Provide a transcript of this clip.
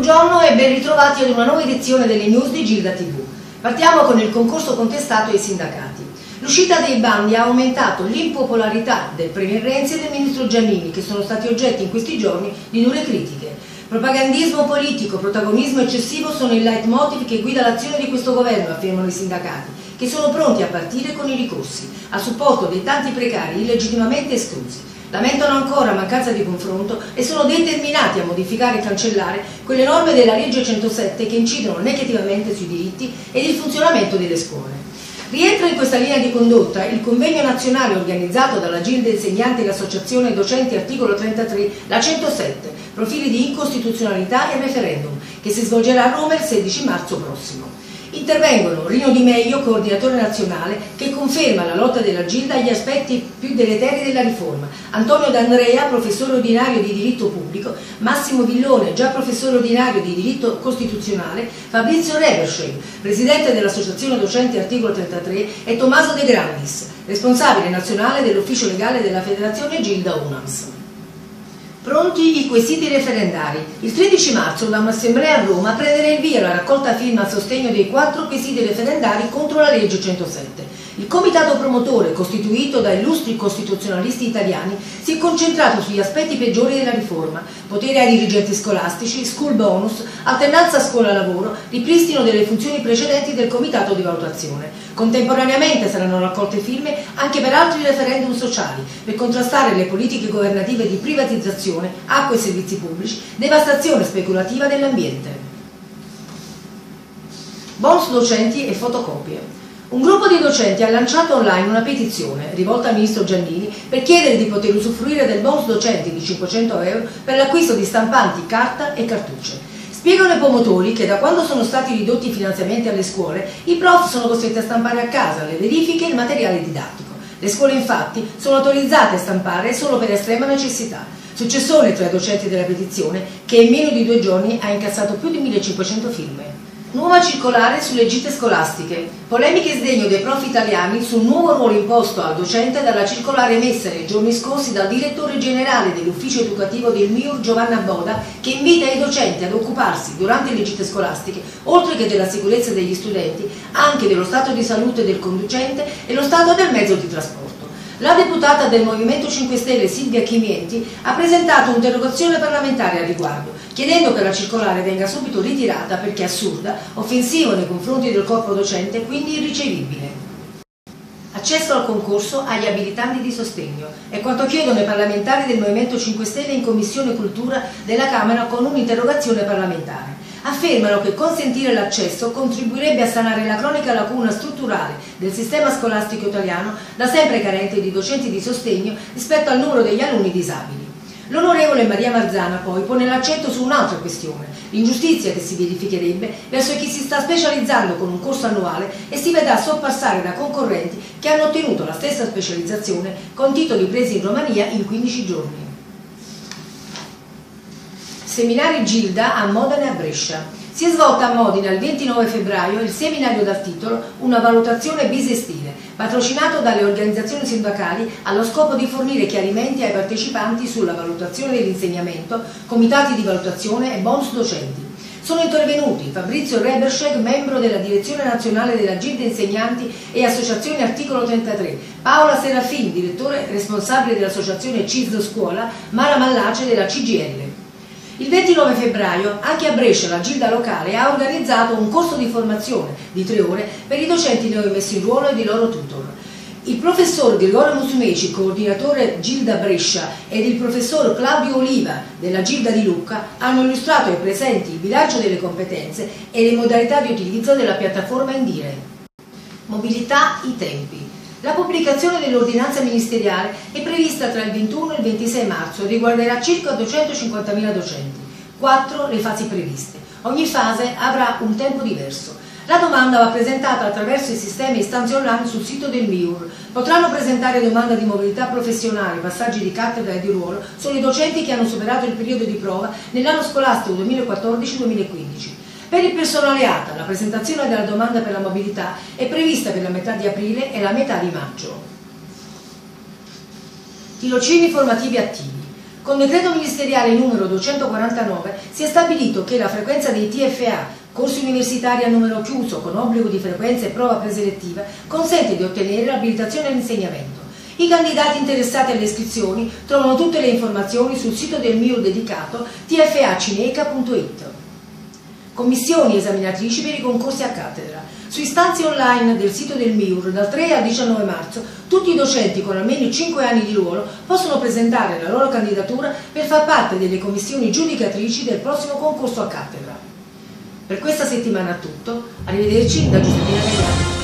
Buongiorno e ben ritrovati ad una nuova edizione delle news di Gilda TV. Partiamo con il concorso contestato ai sindacati. L'uscita dei bandi ha aumentato l'impopolarità del Premier Renzi e del Ministro Giannini, che sono stati oggetti in questi giorni di dure critiche. Propagandismo politico, protagonismo eccessivo sono il leitmotiv che guida l'azione di questo governo, affermano i sindacati, che sono pronti a partire con i ricorsi, a supporto dei tanti precari illegittimamente esclusi. Lamentano ancora mancanza di confronto e sono determinati a modificare e cancellare quelle norme della legge 107 che incidono negativamente sui diritti ed il funzionamento delle scuole. Rientra in questa linea di condotta il convegno nazionale organizzato dalla Gilda Insegnanti e l'Associazione Docenti articolo 33, la 107, profili di incostituzionalità e referendum, che si svolgerà a Roma il 16 marzo prossimo. Intervengono Rino Di Meglio, coordinatore nazionale, che conferma la lotta della Gilda agli aspetti più deleteri della riforma, Antonio D'Andrea, professore ordinario di diritto pubblico, Massimo Villone, già professore ordinario di diritto costituzionale, Fabrizio Reberscheg, presidente dell'Associazione Docenti Articolo 33 e Tommaso De Grandis, responsabile nazionale dell'ufficio legale della Federazione Gilda UNAMS. Pronti i quesiti referendari. Il 13 marzo da un'assemblea a Roma prenderà il via la raccolta firma a sostegno dei quattro quesiti referendari contro la legge 107. Il comitato promotore, costituito da illustri costituzionalisti italiani, si è concentrato sugli aspetti peggiori della riforma, potere ai dirigenti scolastici, school bonus, alternanza scuola-lavoro, ripristino delle funzioni precedenti del comitato di valutazione. Contemporaneamente saranno raccolte firme anche per altri referendum sociali, per contrastare le politiche governative di privatizzazione, acqua e servizi pubblici, devastazione speculativa dell'ambiente. Bonus docenti e fotocopie. Un gruppo di docenti ha lanciato online una petizione rivolta al ministro Giannini per chiedere di poter usufruire del bonus docenti di 500 euro per l'acquisto di stampanti, carta e cartucce. Spiegano i promotori che da quando sono stati ridotti i finanziamenti alle scuole, i prof sono costretti a stampare a casa le verifiche e il materiale didattico. Le scuole infatti sono autorizzate a stampare solo per estrema necessità. Successore tra i docenti della petizione che in meno di due giorni ha incassato più di 1500 firme. Nuova circolare sulle gite scolastiche. Polemiche e sdegno dei prof italiani sul nuovo ruolo imposto al docente dalla circolare emessa nei giorni scorsi dal direttore generale dell'ufficio educativo del MIUR Giovanna Boda che invita i docenti ad occuparsi durante le gite scolastiche, oltre che della sicurezza degli studenti, anche dello stato di salute del conducente e lo stato del mezzo di trasporto. La deputata del Movimento 5 Stelle Silvia Chimienti ha presentato un'interrogazione parlamentare al riguardo, chiedendo che la circolare venga subito ritirata perché assurda, offensiva nei confronti del corpo docente e quindi irricevibile. Accesso al concorso agli abilitanti di sostegno è quanto chiedono i parlamentari del Movimento 5 Stelle in Commissione Cultura della Camera con un'interrogazione parlamentare affermano che consentire l'accesso contribuirebbe a sanare la cronica lacuna strutturale del sistema scolastico italiano da sempre carente di docenti di sostegno rispetto al numero degli alunni disabili. L'onorevole Maria Marzana poi pone l'accento su un'altra questione, l'ingiustizia che si verificherebbe verso chi si sta specializzando con un corso annuale e si vedrà sorpassare da concorrenti che hanno ottenuto la stessa specializzazione con titoli presi in Romania in 15 giorni. Seminari Gilda a Modena e a Brescia. Si è svolta a Modena il 29 febbraio il seminario dal titolo Una valutazione bisestile, patrocinato dalle organizzazioni sindacali allo scopo di fornire chiarimenti ai partecipanti sulla valutazione dell'insegnamento, comitati di valutazione e bonus docenti. Sono intervenuti Fabrizio Reberscheg, membro della Direzione Nazionale della Gilda Insegnanti e Associazione Articolo 33, Paola Serafin, direttore responsabile dell'Associazione CISDO Scuola, Mara Mallace della CGL. Il 29 febbraio anche a Brescia la Gilda locale ha organizzato un corso di formazione di tre ore per i docenti neoi messi in ruolo e di loro tutor. Il professor Gregorio Musumeci, coordinatore Gilda Brescia, ed il professor Claudio Oliva della Gilda di Lucca hanno illustrato ai presenti il bilancio delle competenze e le modalità di utilizzo della piattaforma Indire. Mobilità, i tempi. La pubblicazione dell'ordinanza ministeriale è prevista tra il 21 e il 26 marzo e riguarderà circa 250.000 docenti. Quattro le fasi previste. Ogni fase avrà un tempo diverso. La domanda va presentata attraverso il sistema istanze online sul sito del MIUR. Potranno presentare domanda di mobilità professionale, passaggi di cattedra e di ruolo solo i docenti che hanno superato il periodo di prova nell'anno scolastico 2014-2015. Per il personale ATA la presentazione della domanda per la mobilità è prevista per la metà di aprile e la metà di maggio. Tirocini formativi attivi. Con decreto ministeriale numero 249 si è stabilito che la frequenza dei TFA, corsi universitari a numero chiuso con obbligo di frequenza e prova preselettiva, consente di ottenere l'abilitazione all'insegnamento. I candidati interessati alle iscrizioni trovano tutte le informazioni sul sito del MIUR dedicato tfacineca.it. Commissioni esaminatrici per i concorsi a cattedra. Su istanze online del sito del MIUR dal 3 al 19 marzo tutti i docenti con almeno 5 anni di ruolo possono presentare la loro candidatura per far parte delle commissioni giudicatrici del prossimo concorso a cattedra. Per questa settimana è tutto, arrivederci da Giuseppina Cagliari.